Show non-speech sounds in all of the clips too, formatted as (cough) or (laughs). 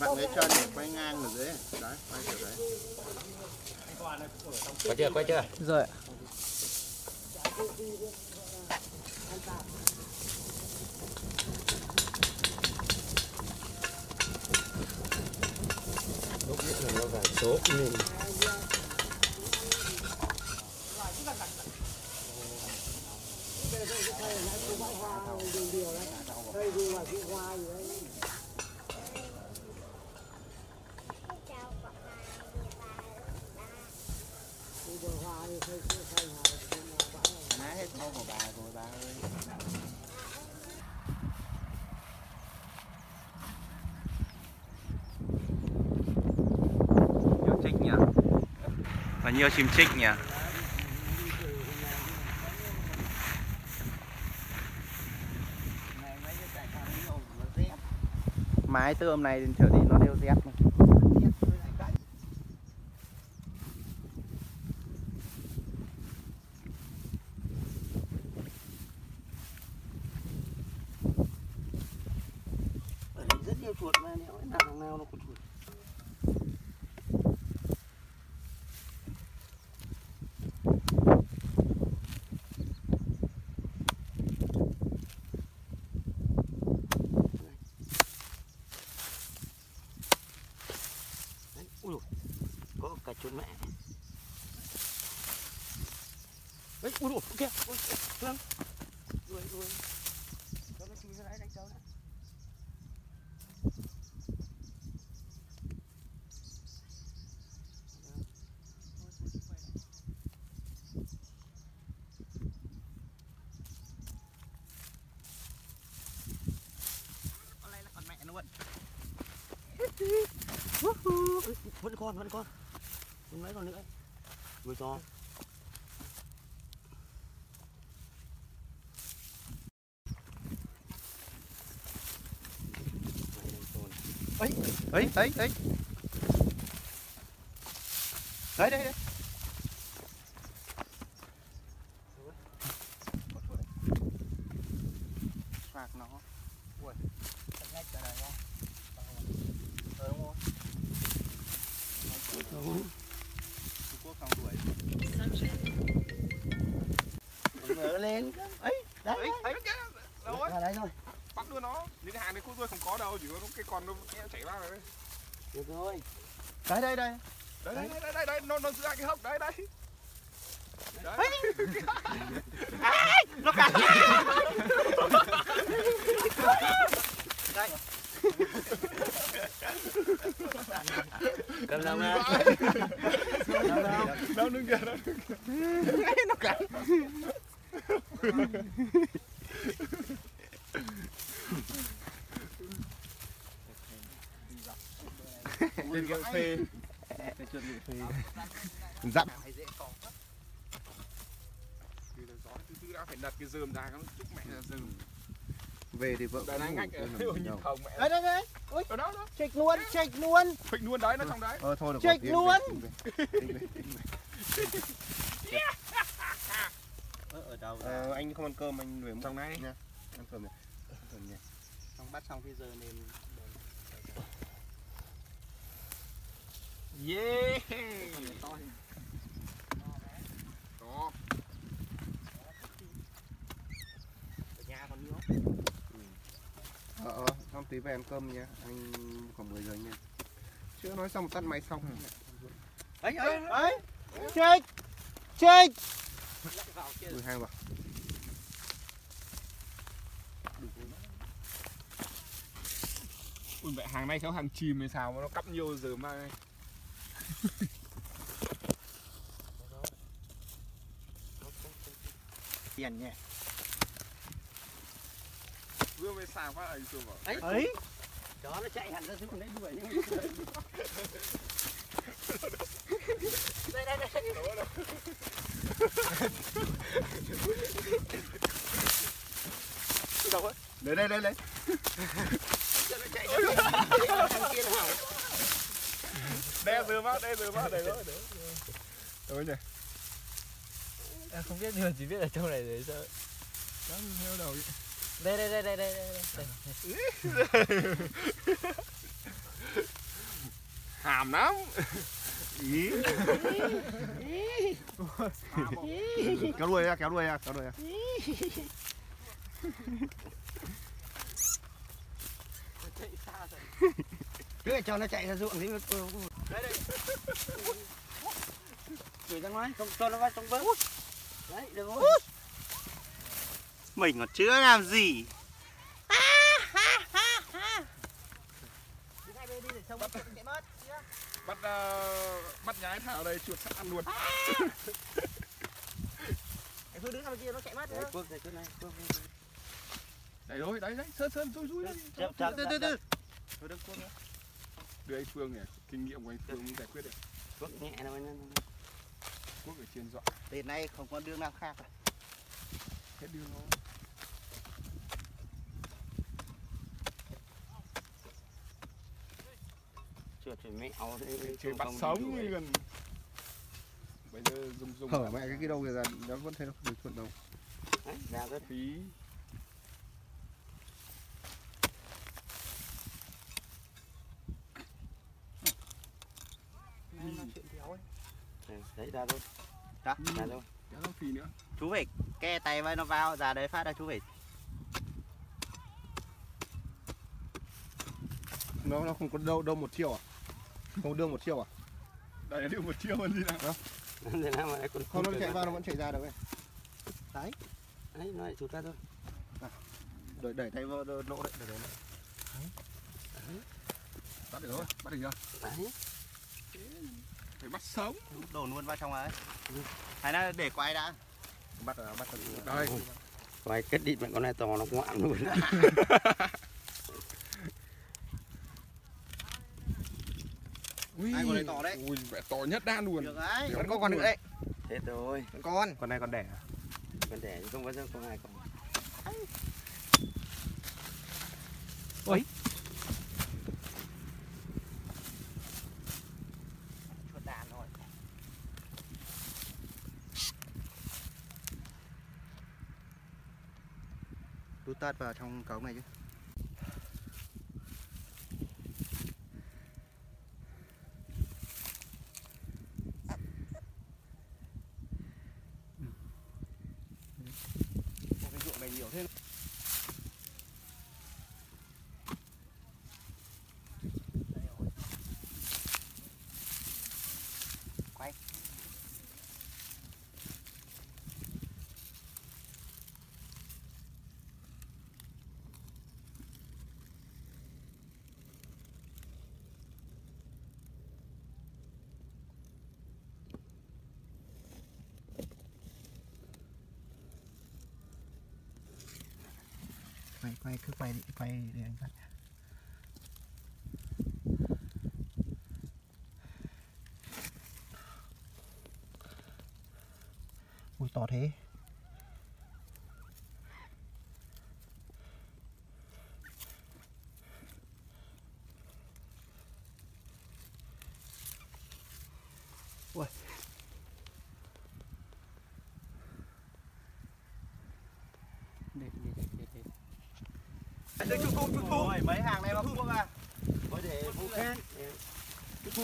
bạn ấy cho để quay ngang ở dưới đấy quay kiểu đấy quay chưa quay chưa rồi ạ. lúc nhất là nó vào số nên má hết thau của bà rồi bà ơi nhiều trích nhỉ và nhiều chim trích nhỉ mái từ hôm nay trở đi nó đều rét mà. ở đây rất nhiều chuột mà nếu nào thằng nào nó có chuột Đấy, ui dồi, có cả chuột mẹ đấy ui dồi, kìa ui, Phương đuổi đuổi cho nó chui ra đấy đánh cháu đấy con này là con mẹ nó vẫn vẫn còn vẫn còn. Không mấy còn nữa? Vừa to ấy ấy ấy ấy đấy đấy đấy phạt nó ui thật ngay trở lại không ờ đúng không Trung Quốc không đuổi mở lên ấy đấy ấy ấy kìa đâu ấy vào đấy thôi bắt luôn nó những cái hàng này khu tôi không có đâu chỉ có cái con nó chảy vào đấy được rồi đấy đây đây đấy đấy đấy đấy, đấy. nó nó giữa cái hốc đấy đấy đấy nó cắn cầm lòng ra đâu đứng kìa đâu nó cắn lên cái phê dặm đã phải đặt cái dơm ra nó chúc mẹ là dơm. Về thì vợ đấy cũng ngủ ơi nằm nhìn đầu. đấy đấy? Đấy ở đó đó. chệch luôn chệch luôn. Phịch luôn đấy nó trong đấy. Ờ thôi được Chệch rồi, luôn. ở đâu Ờ, anh không ăn cơm anh về trong này nha ăn cơm này ăn cơm nha. Xong bắt xong bây giờ nên yeah đó ở nhà còn nhiều ờ ờ xong tí về ăn cơm nha anh khoảng 10 giờ nha chưa nói xong tắt máy xong. Ấy ấy ấy chệch chệch 12 vào ui mẹ hàng này theo hàng chìm hay sao? Mà nó cắp nhiều giờ mà. Tiền nhỉ vừa mới xào phát ấy rồi bảo ấy. Ấy. Chó nó chạy hẳn ra chứ còn đấy đuổi đây đây đây đâu ấy đây đây. Đây cho nó chạy kia hỏng đe giờ mắt đe giờ mắt đấy đó đấy nhỉ em không biết nhưng mà chỉ biết ở trong này để sợ. Đó theo đầu vậy. Đây đây đây đây đây (laughs) hàm lắm. Ý. (laughs) Kéo đuôi ra kéo đuôi ra kéo đuôi ra. Cứ cho nó chạy ra ruộng thì đấy đây chửi ra ngoài không cho nó vào trong bớt đấy được rồi Mình còn chưa làm gì. Bắt ờ, bắt nhái thả ở đây chuột sẽ ăn luôn. Phương đứng sang bên kia nó chạy mất đấy quốc này chỗ này đấy rồi đấy đấy sơn sơn rui rui chậm chậm từ từ từ thôi đừng cuốn nữa. Đưa anh phương này kinh nghiệm của anh phương mới giải quyết được quốc nhẹ nào anh quốc ở trên dọa đến nay không có đường nào khác rồi hết đường nó trên bắt sống như gần bây giờ dùng dùng hở mẹ cái cái đầu kìa ra nó vẫn thấy nó không được thuận đâu. Đấy ra rất phí. Đấy ra rồi đó ra rồi kéo ra phí nữa. Chú phải ke tay với nó vào ra đấy phát ra chú phải nó nó không có đâu đâu một chiều à không đương một chiều à? Đây là một chiêu hơn gì nào? Thế nào mà còn không nó chạy vào nó vẫn chạy ra được ấy. Đấy. Nó lại chụp ra thôi. Đẩy đẩy tay vào lỗ đấy đẩy đẩy bắt được rồi bắt được chưa? Đấy. Phải bắt sống đổ luôn vào trong ấy hay là để quay đã. Bắt rồi bắt đây. Quay kết định con này to nó ngoạm luôn (laughs) Ui, Ai con này to đấy. ui vẻ to nhất đan luôn. Được đấy. Vẫn có con nữa đấy. Thế rồi. Vẫn con. Con này còn đẻ à? con đẻ chứ không có sao con hai con Ôi. chuột đàn rồi. Đút tát vào trong cống này chứ cái quay quay cứ quay đi quay để anh bắt ui to thế ui Đây chụp chụp chụp Rồi, mấy hàng này mà quốc à Mới để phụ khen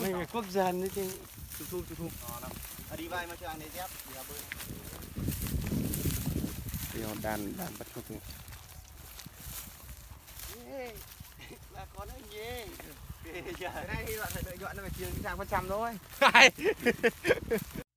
Mấy người quốc dân đấy chứ Chụp chụp chụp À đi vai mà cho anh đấy dép Đi bơi họ đàn đàn bắt được Ê, Bà con ơi nhé Cái này thì bạn phải đợi dọn nó phải chiều sang phần trăm thôi (laughs) (laughs)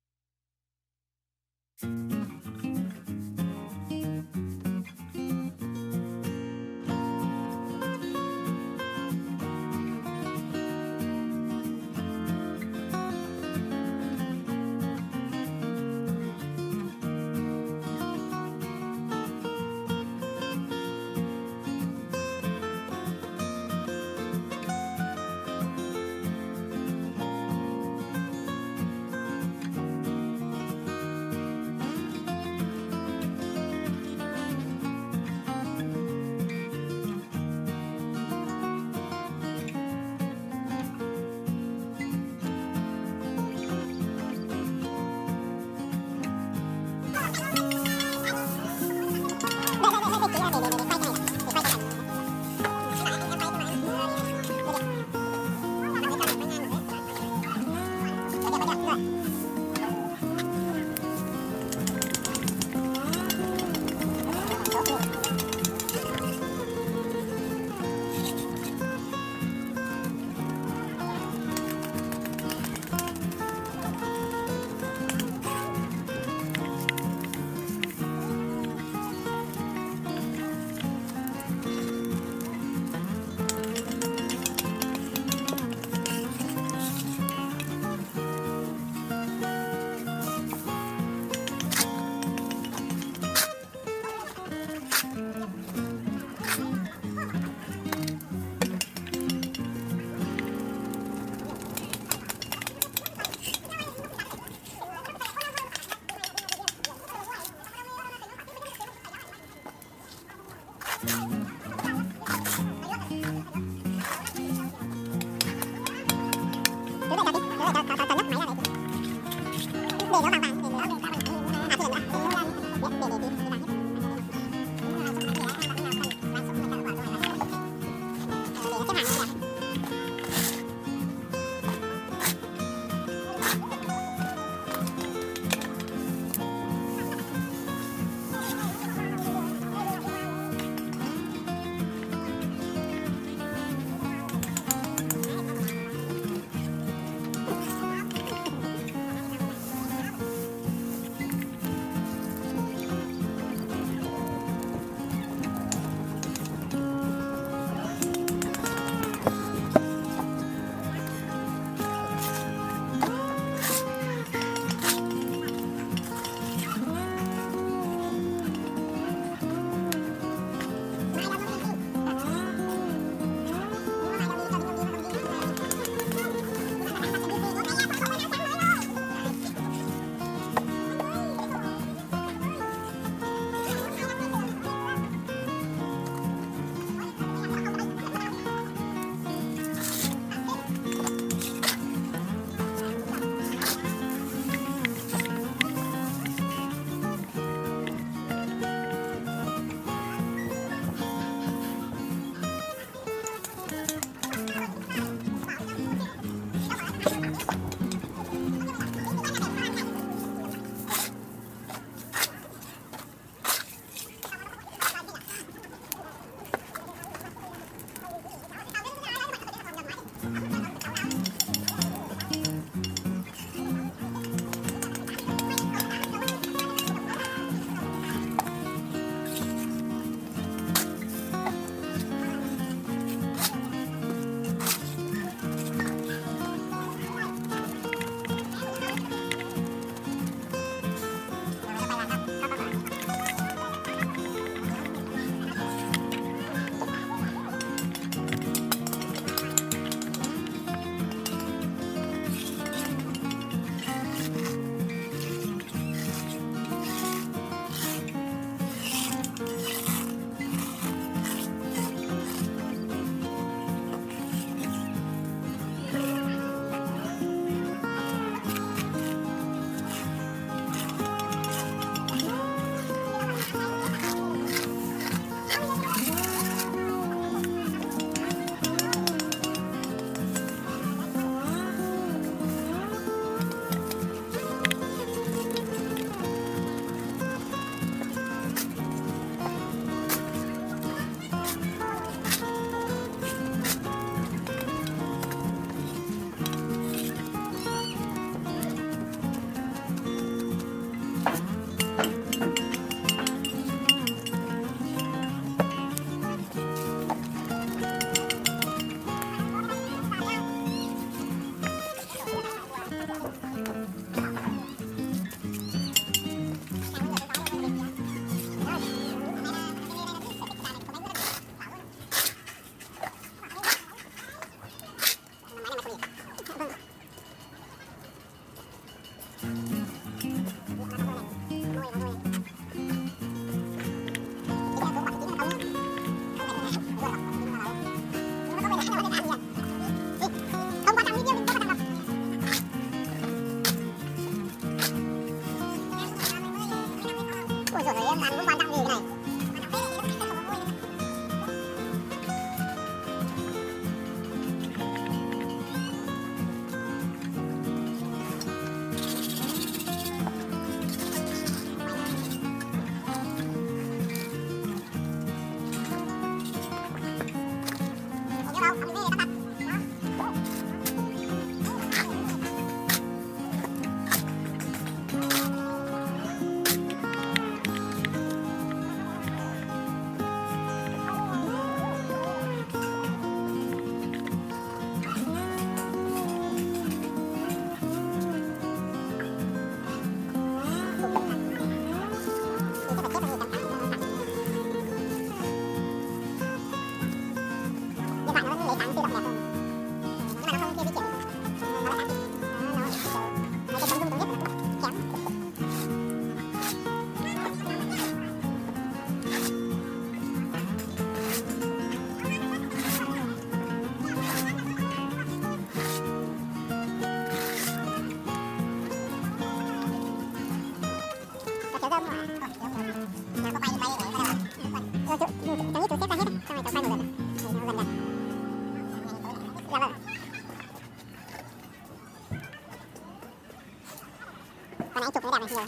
chụp này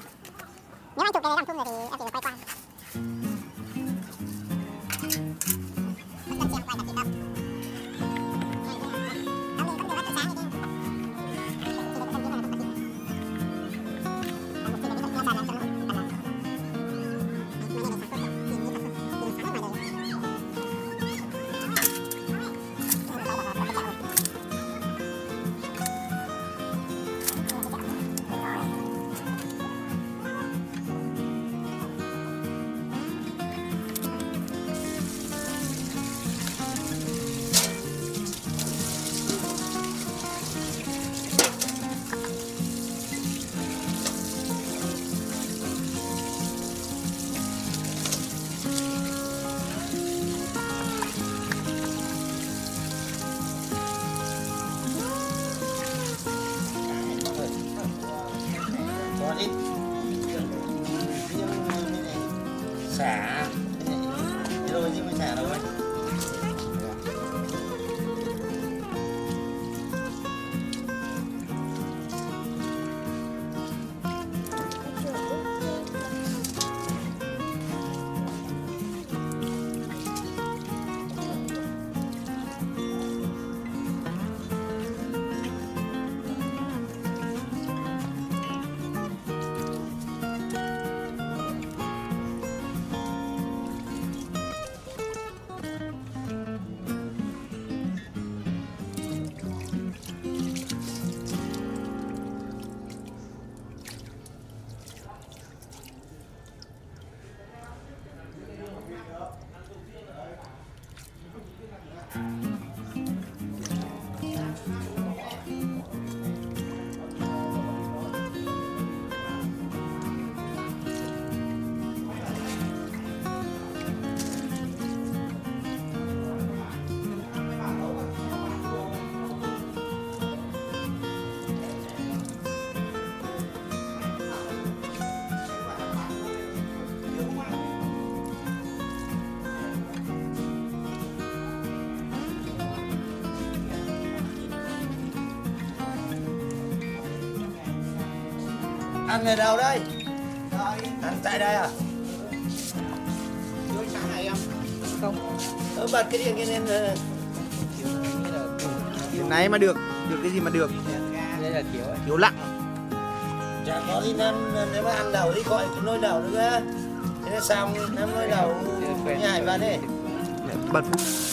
nếu anh chụp cái này làm thun rồi thì em Ăn ở đâu đây? Ăn tại đây à? Vô sáng này em Ờ, bật cái điện kia lên ờ, Điều này mà được Được cái gì mà được? Đây là ấy. Thiếu lặng. Chả có gì năm nếu mà ăn đầu thì gọi cái nồi đầu nữa Thế là xong năm nồi đầu nhảy vào đây Bật. phút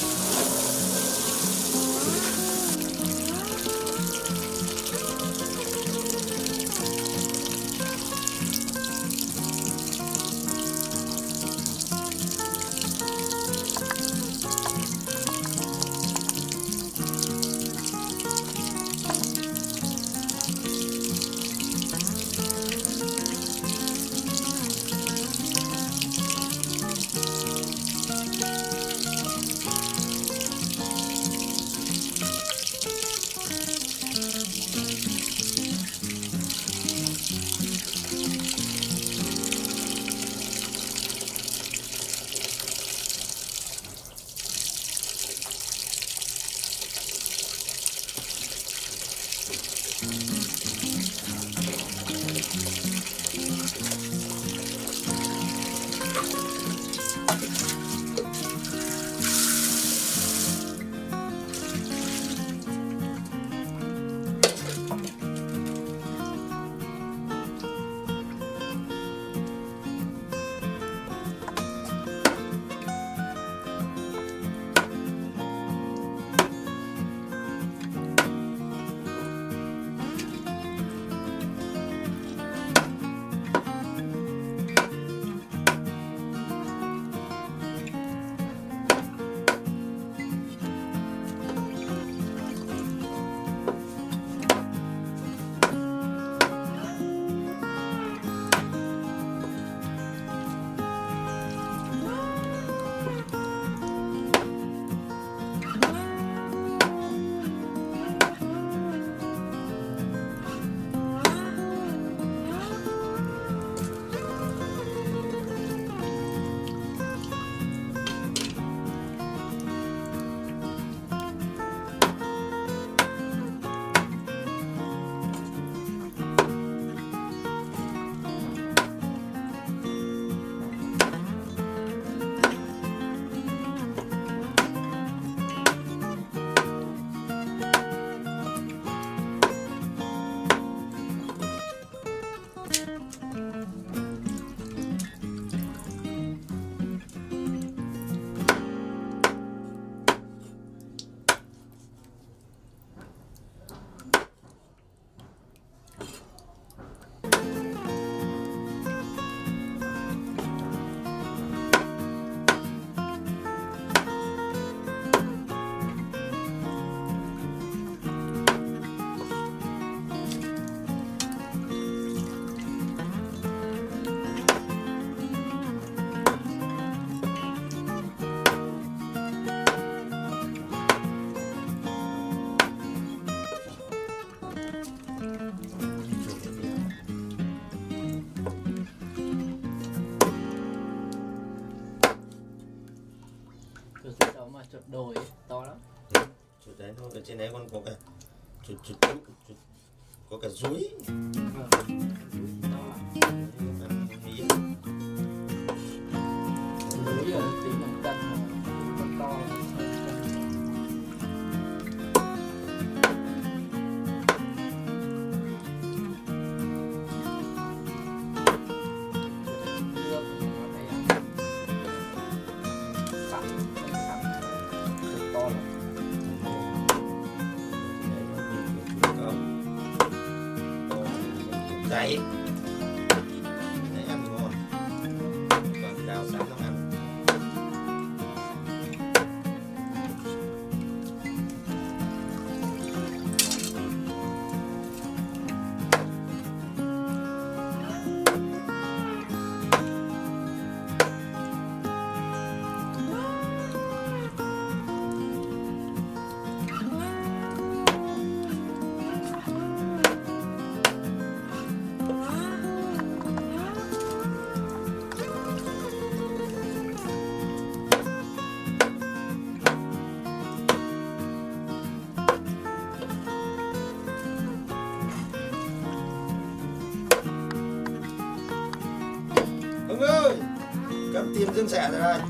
verdad.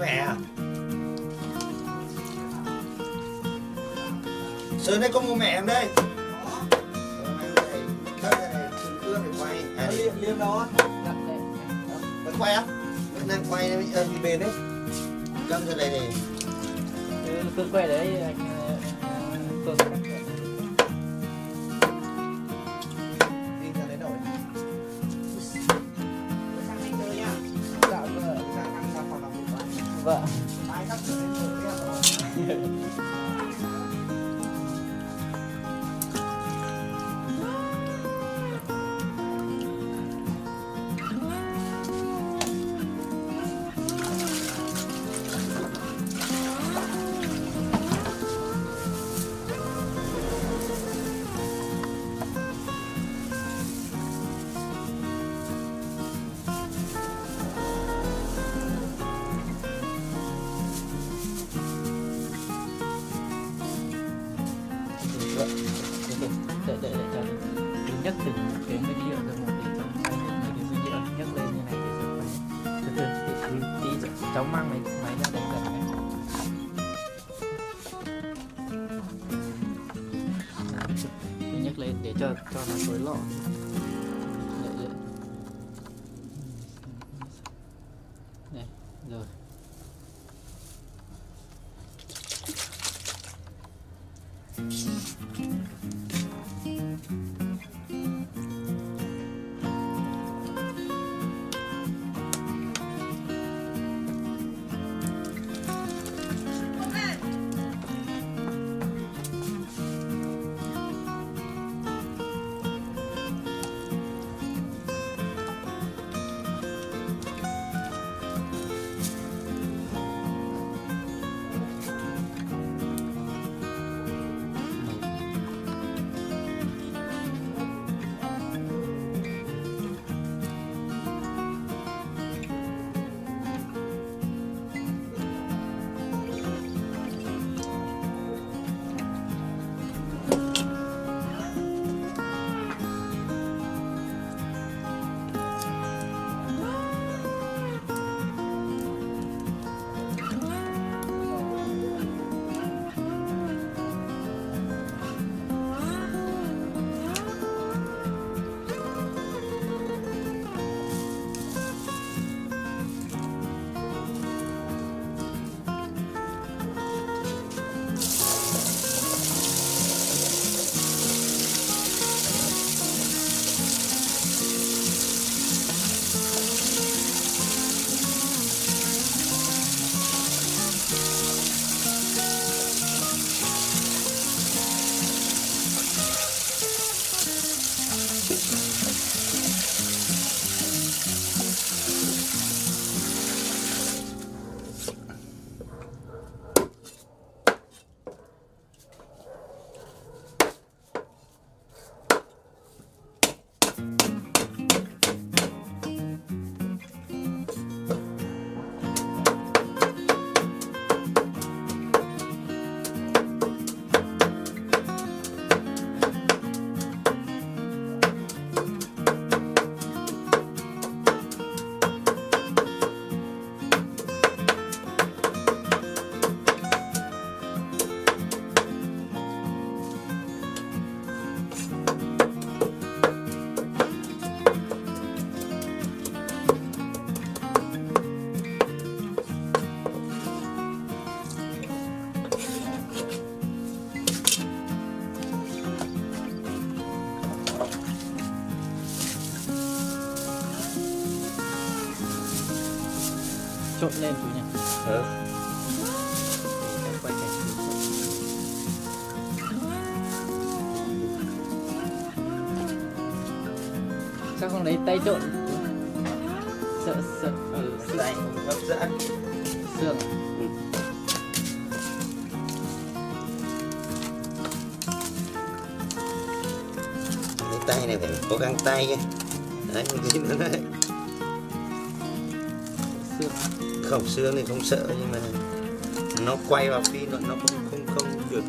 vẻ à? Sớm đây con mua mẹ em đây. Ờ, Liêm đó. Mày quay á. Mày đang quay đi bên đấy. Cầm ra đây này. Ờ, Cứ quay đấy anh ờ, Tôi đậu mang này máy ra đây gần đấy nhấc lên để cho cho nó sôi lọ. Tay nhé đấy như thế nữa đấy. Khẩu xương thì không sợ, nhưng mà nó quay vào phi nó nó không không không được.